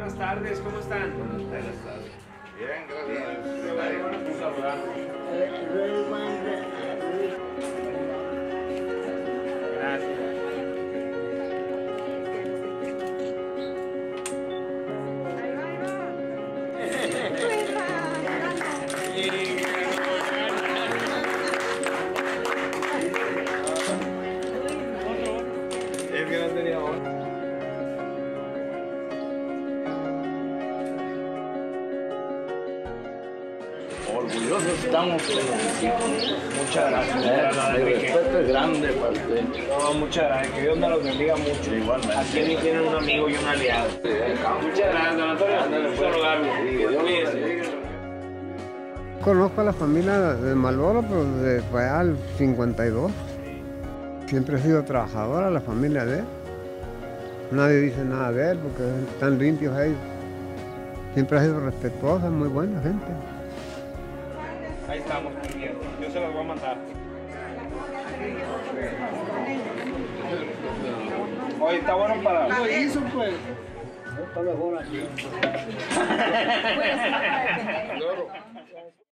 buenas tardes, ¿cómo están? Buenas tardes. Bien, gracias. Qué bueno, bueno, saludarlos. Gracias. Es Orgullosos estamos de hijos. Muchas gracias. Mi respeto es grande para usted. No, muchas gracias. Que Dios me los bendiga mucho. Igualmente. Aquí ni tienen un amigo y un aliado. Muchas gracias, don Antonio. Saludarlo. Cuídese. Conozco a la familia de Malboro, pero desde fue al 52. Siempre ha sido trabajadora la familia de él. Nadie dice nada de él porque están limpios ellos. Siempre ha sido respetuosa, muy buena gente. Ahí estamos, muy bien. Yo se los voy a mandar. Oye, está bueno para. Lo hizo pues. Loro.